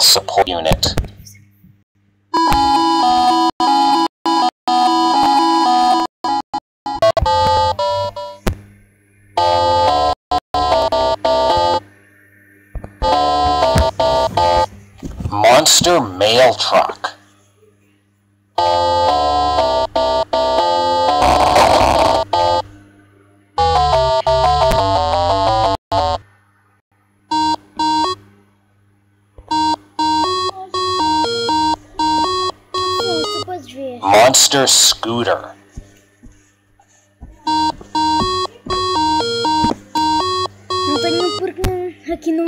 support unit. Monster mail truck. Monster scooter. Não porque aqui não.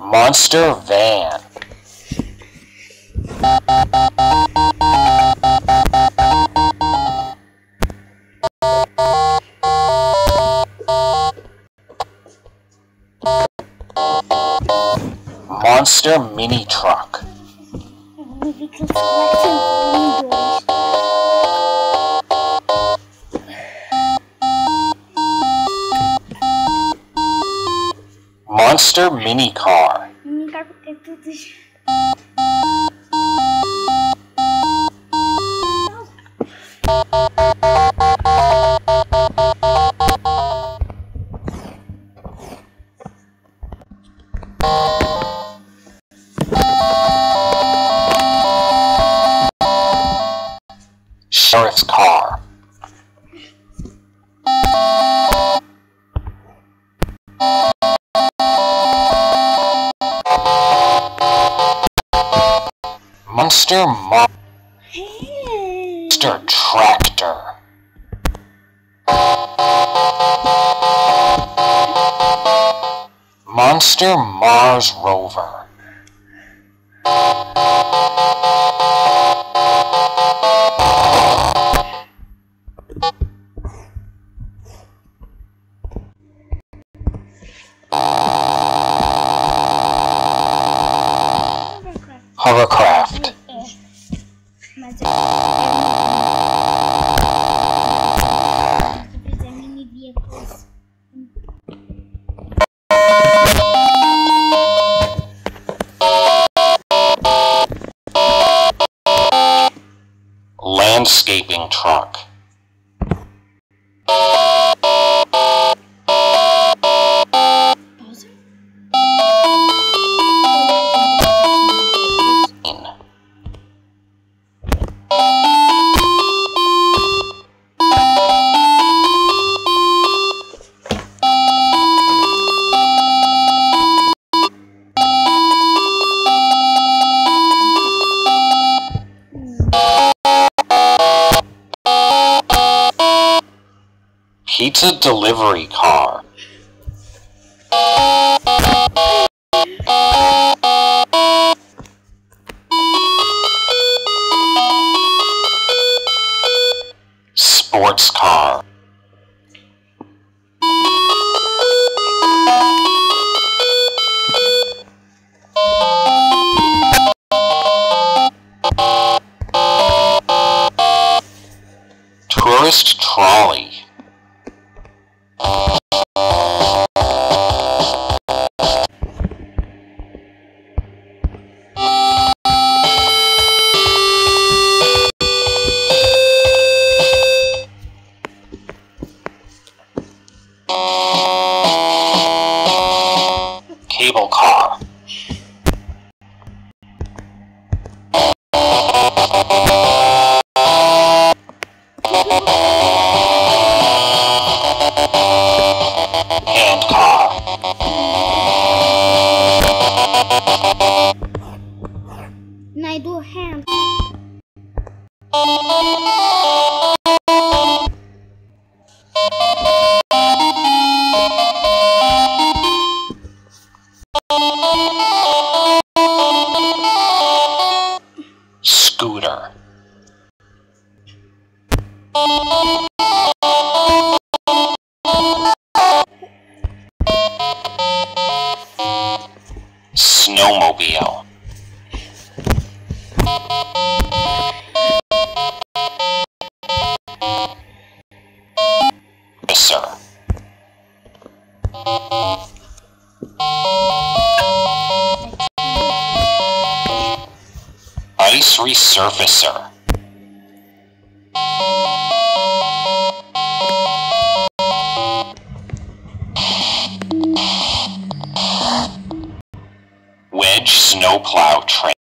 Monster van. Monster mini truck. Monster mini car. Sheriff's car. Monster Hey. Monster tractor. Monster Mars rover. Hovercraft. Landscaping truck. Pizza delivery car. Sports car. Tourist trolley. Scooter. Snowmobile. Yes, sir. Ice resurfacer. Wedge snowplow train.